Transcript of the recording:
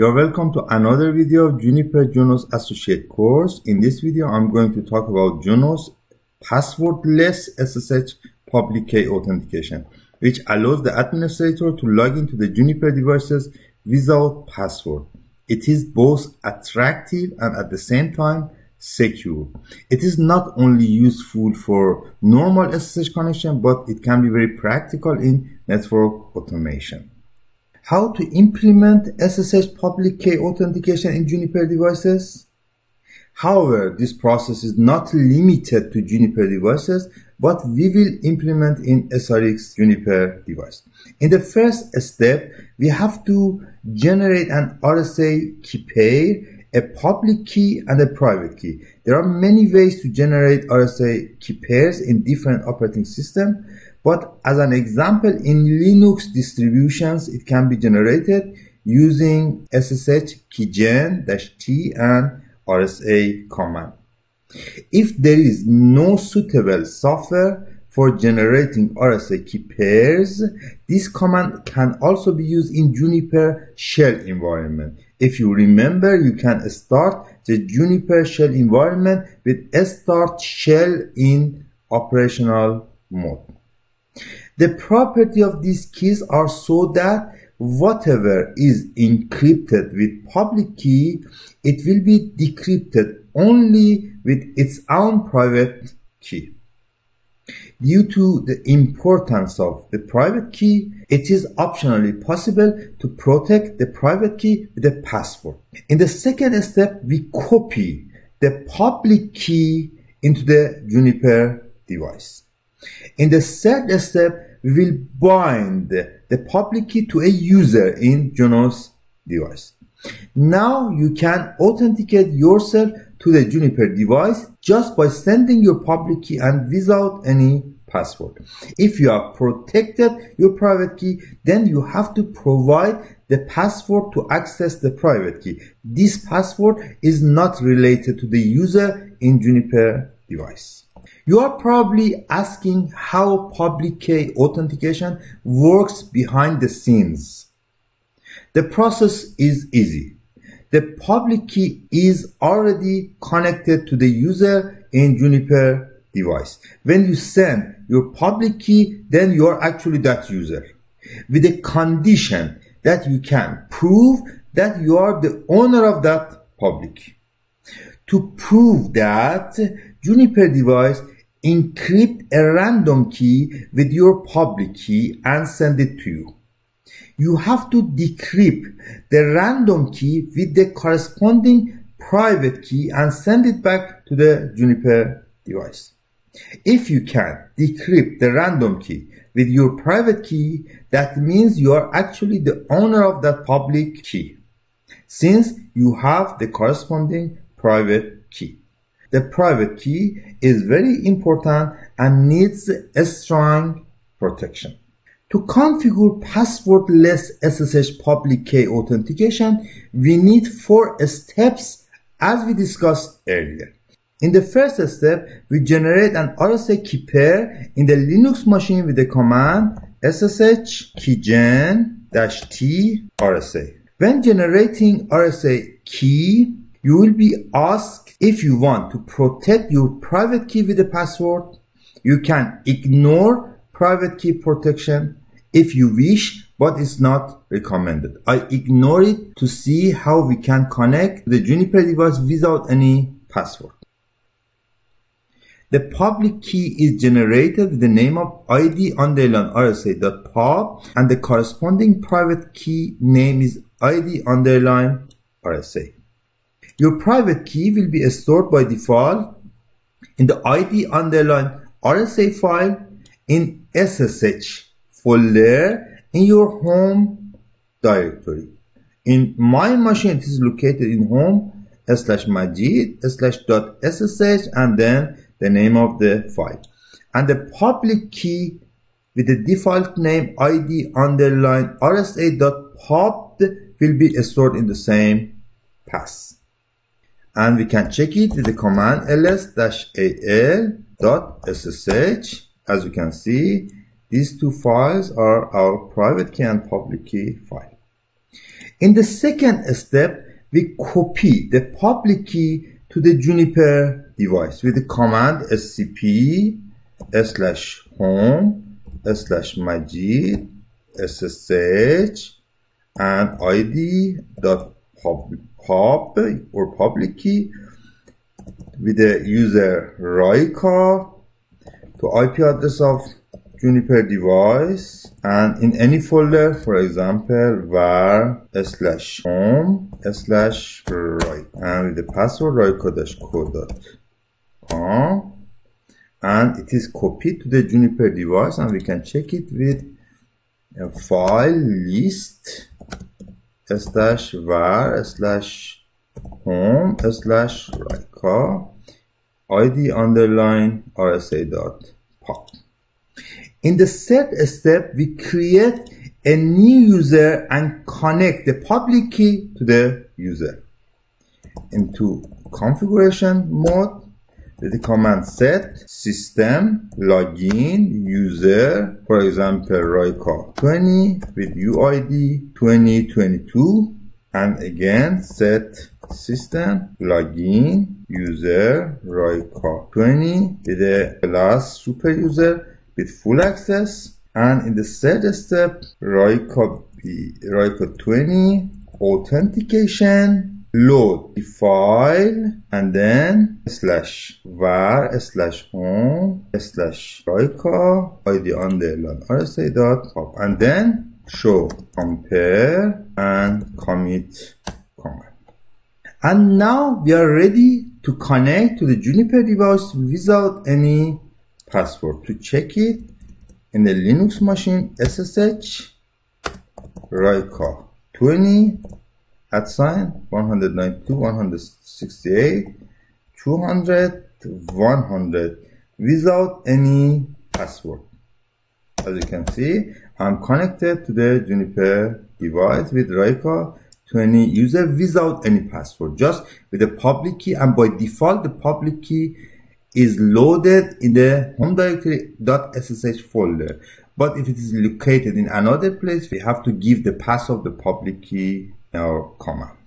You're welcome to another video of Juniper Junos Associate course. In this video, I'm going to talk about Junos passwordless SSH public key authentication, which allows the administrator to log into the Juniper devices without password. It is both attractive and at the same time secure. It is not only useful for normal SSH connection, but it can be very practical in network automation how to implement SSH public key authentication in Juniper devices. However, this process is not limited to Juniper devices, but we will implement in SRX Juniper device. In the first step, we have to generate an RSA key pair, a public key and a private key. There are many ways to generate RSA key pairs in different operating systems. But as an example, in Linux distributions, it can be generated using SSH keygen-t and RSA command. If there is no suitable software for generating RSA key pairs, this command can also be used in Juniper shell environment. If you remember, you can start the Juniper shell environment with start shell in operational mode. The property of these keys are so that whatever is encrypted with public key, it will be decrypted only with its own private key. Due to the importance of the private key, it is optionally possible to protect the private key with a password. In the second step, we copy the public key into the Juniper device. In the third step, we will bind the public key to a user in Junos device. Now you can authenticate yourself to the Juniper device just by sending your public key and without any password. If you have protected your private key, then you have to provide the password to access the private key. This password is not related to the user in Juniper device. You are probably asking how public key authentication works behind the scenes. The process is easy. The public key is already connected to the user in Juniper device. When you send your public key, then you are actually that user with a condition that you can prove that you are the owner of that public. To prove that Juniper device encrypt a random key with your public key and send it to you. You have to decrypt the random key with the corresponding private key and send it back to the Juniper device. If you can decrypt the random key with your private key, that means you are actually the owner of that public key, since you have the corresponding private key. The private key is very important and needs a strong protection. To configure passwordless SSH public key authentication, we need four steps as we discussed earlier. In the first step, we generate an RSA key pair in the Linux machine with the command ssh keygen-t RSA. When generating RSA key, you will be asked if you want to protect your private key with a password. You can ignore private key protection if you wish, but it's not recommended. I ignore it to see how we can connect the Juniper device without any password. The public key is generated with the name of id underline rsa.pub and the corresponding private key name is id underline rsa. Your private key will be stored by default in the ID underline RSA file in SSH folder in your home directory. In my machine, it is located in home slash majid slash dot ssh and then the name of the file. And the public key with the default name id underline pub will be stored in the same path and we can check it with the command ls-al.ssh as you can see these two files are our private key and public key file. In the second step, we copy the public key to the Juniper device with the command scp slash home slash majid ssh and id dot pub, pub eh, or public key with the user Rayka to IP address of Juniper device and in any folder, for example, var slash home slash right and with the password raiko-code.com and it is copied to the Juniper device and we can check it with a file list slash var slash home slash rayka uh, id underline rsa dot pub in the set step, we create a new user and connect the public key to the user. Into configuration mode, the command set system login user, for example, Rayka 20 with UID 2022 and again set system login user Rayka 20 with the last super user with full access. And in the third step, Rayka 20 authentication, load the file, and then slash var slash home slash Rayka id underline rsa dot pub, and then show compare and commit command. And now we are ready to connect to the Juniper device without any password to check it in the Linux machine SSH Rayka 20 at sign 192 168 200 100 without any password as you can see I'm connected to the Juniper device with Rayka 20 user without any password just with the public key and by default the public key is loaded in the home directory.ssh folder. But if it is located in another place, we have to give the pass of the public key in our command.